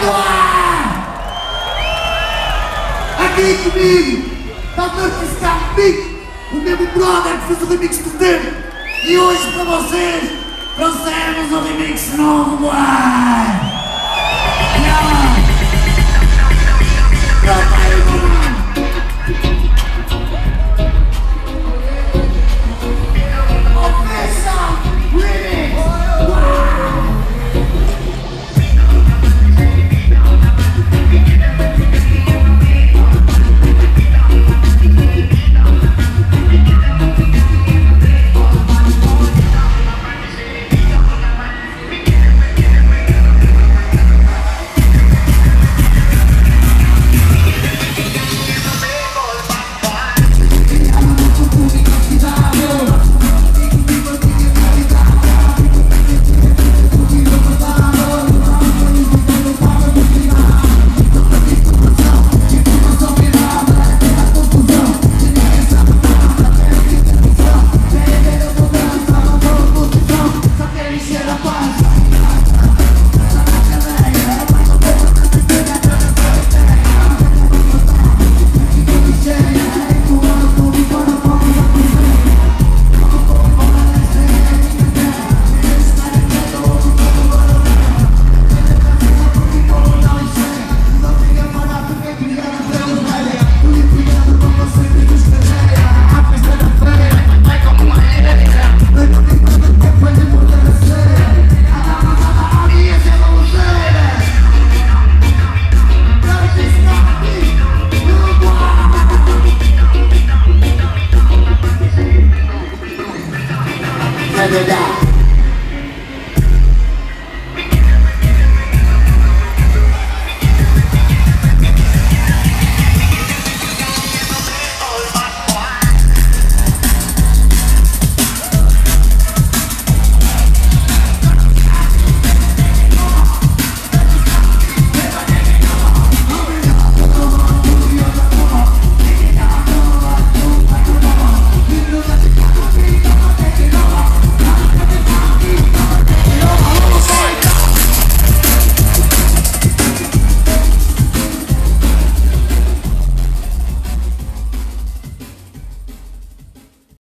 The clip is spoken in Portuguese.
Bora! Aqui comigo está o meu fiscal o mesmo brother que fez o remix do tempo. E hoje para vocês trouxemos o remix novo, voar!